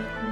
Amen.